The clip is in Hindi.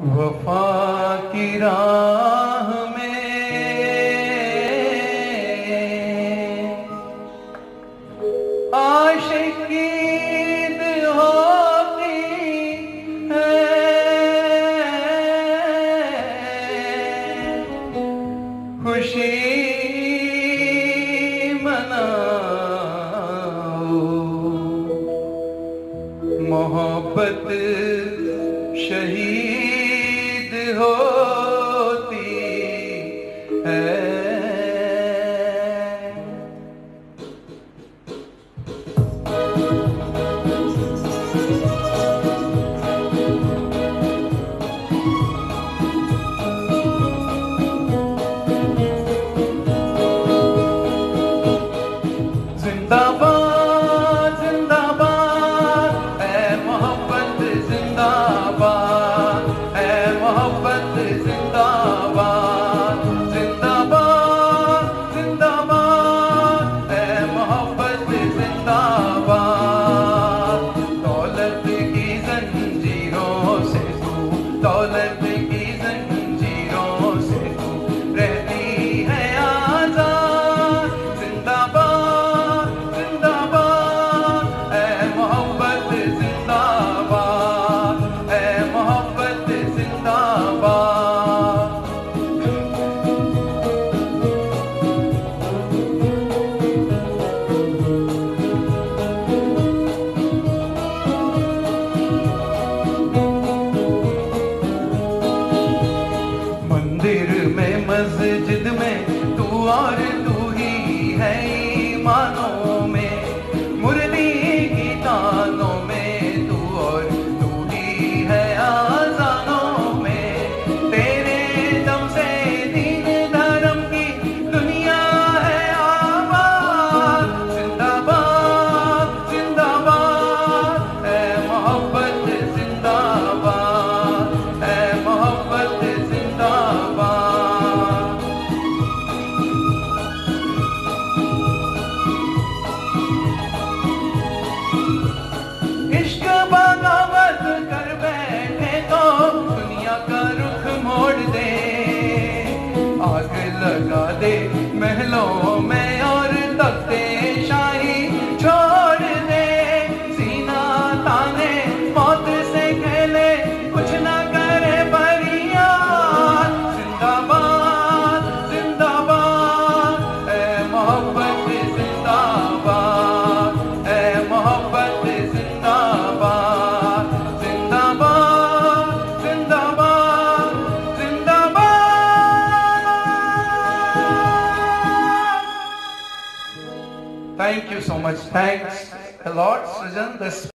वफा की राह में आशिकीद होती है। खुशी मनाओ। मोहब्बत शहीद होती है। जिंदाबाद। मंदिर में मस्जिद में तू और तू ही है। दे महलों में और तख्ते शाही छोड़ दे सीना ताने मौत Thank you so much. Thanks a lot, Srijan. This